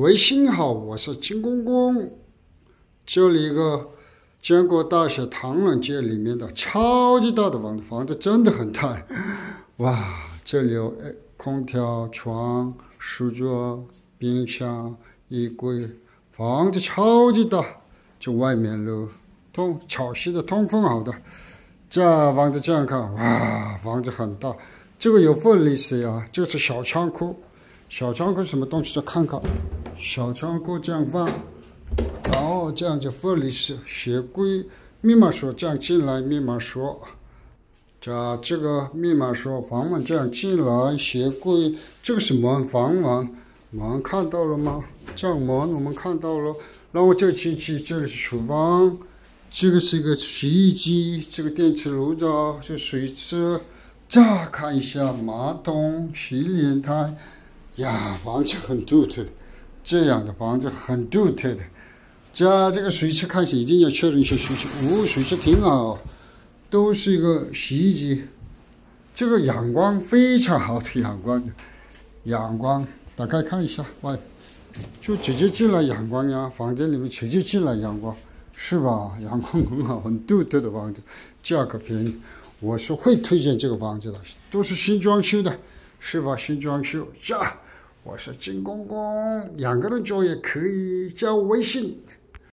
微信好，我是金公公。这里一个建国大学唐人街里面的超级大的房子，房子真的很大。哇，这里有空调、床、书桌、冰箱、衣柜，房子超级大。就外面路通潮湿的，通风好的。这房子这样看，哇，房子很大。这个有分离式啊，这个是小仓库。小仓库什么东西？再看看。小仓库这样放，然后这样就分离式鞋柜、密码锁这样进来，密码锁。加这个密码锁房门这样进来，鞋柜这个是门房门，门看到了吗？这门我们看到了。然后这进去，这里是厨房，这个是一个洗衣机，这个电磁炉子，这水池。再看一下马桶、洗脸台。呀，房子很独特，这样的房子很独特的。加这个水池看一下，一定要确认一下水池。哦，水池挺好，都是一个洗衣机。这个阳光非常好的阳光，阳光打开看一下，外就直接进来阳光呀，房间里面直接进来阳光，是吧？阳光很好，很独特的房子，价格便宜，我是会推荐这个房子的，都是新装修的。是吧？新装修，这我说金公公，两个人交也可以，加微信。